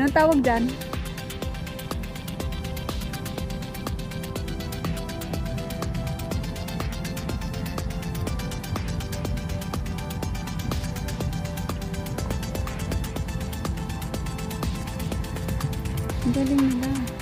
Anong tawag dyan? Ang galing nila.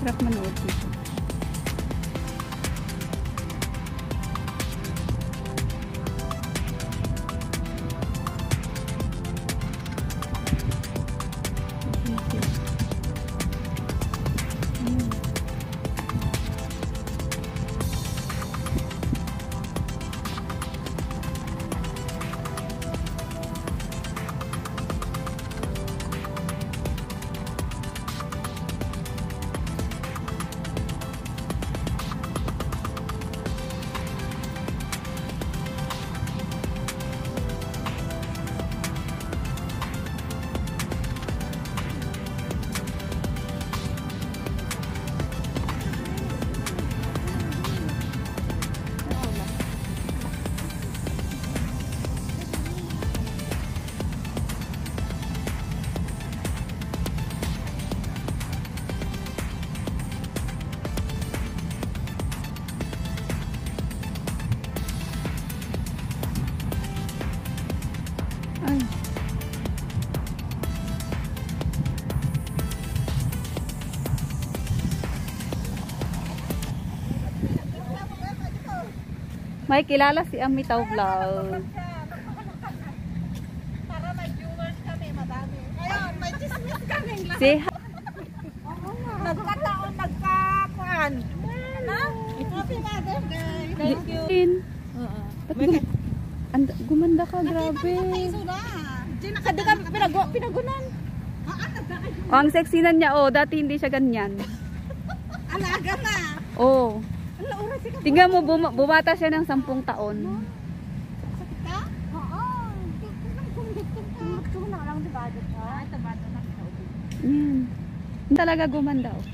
штрафманули. May kilala si Amitaw Vlog. Para may viewers kami, madami. Ayun, may chismis lahat. Si Ha- Nagkataon, nagkakuan. Happy Mother's Day. Thank you. Ba't gum- and- gumanda ka, grabe. Kada ka pinago, pinagunan. Oh, ang sexy na niya, oh. Dati hindi siya ganyan. Alaga na. Oh. Ka. Tingnan mo, buma- bumata siya ng sampung taon. Sakit ka? Oo. Ito na lang, ito ba? Ito na. Yan. Talaga gumanda, oh.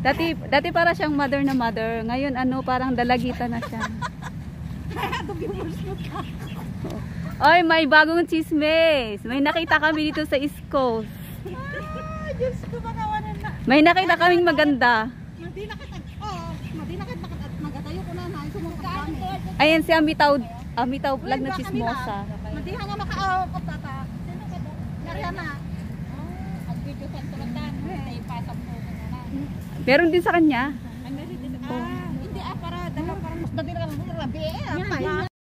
Dati, dati para siyang mother na mother. Ngayon, ano, parang dalagita na siya. Ka. Oy, may bagong chismis. May nakita kami dito sa East Coast. Ah, Diyos ko, na. May nakita kaming maganda. Dinakit at oh, madinakit bakit at magatayo ko na na sumukaan. Ayan si Amitaw, Amitaw vlog na chismosa. Madiha nga makaawak ko tata. Sino ka do? Mariana. Oh, ang video sa tumantan, ay pasok ko na. Meron din sa kanya. Meron din sa kanya. Hindi ah para dalawa para mas madinakit ang rabi. Ah,